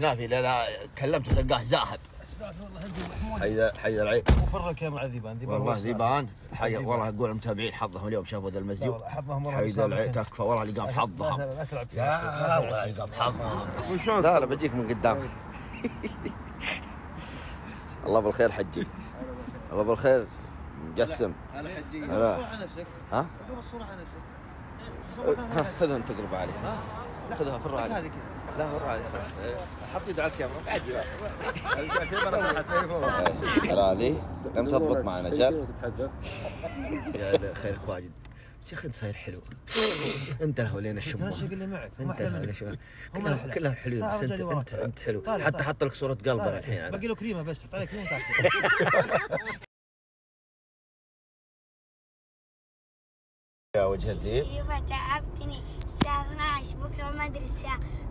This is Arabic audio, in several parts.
سنافي لا لا كلمته تلقاه سنافي والله محمود. حي حي العين وفرك يا مع ذيبان ذيبان والله. ذيبان. حي. والله أقول المتابعين حظهم اليوم شافوا ذا المزيو حظهم والله حي. العين تكفى والله اللي قام حظهم. لا- لا تلعب فيها يا والله اللي قام حظهم. لا لا بجيك من قدام. الله بالخير حجي. الله بالخير مجسم. هلا حجي. الصورة على نفسك. ها؟ الصورة على نفسك. ها، خذها انت تقرب عليه خذها فرها هذه عليه كذا؟ لا خلاص. إيه. حط يده على الكاميرا. بعد علي لم تضبط معنا جال يا خيرك واجد بس يا أخي انت صاير حلو. انت الهولين تنشق الشمون اللي معك؟ انت هم كلهم. كلهم حلوين بس انت. انت انت حلو. حتى. حط لك صورة قلبر طالع. الحين. باقي له كريمة بس. حط عليه كريمه يا وجه الذيب. يبا تعبتني. الساعة 12 بكرة مدرسة.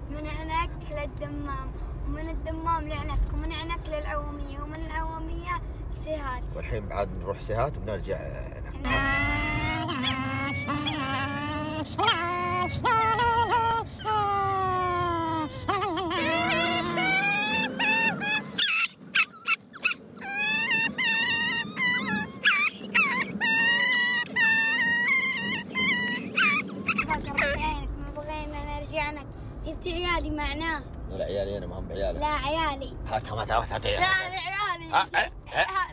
من عنك للدمام ومن الدمام لعنك ومن عنك للعومية ومن العومية لسيهات والحين بعد نروح سيهات وبنرجع فقرت بغينا نرجعنك جبت عيالي معناه لا عيالي أنا ما هم بعيالك. لا عيالي. هاتها هاتها لا عيالك. عيالي. ها- عيالي ها-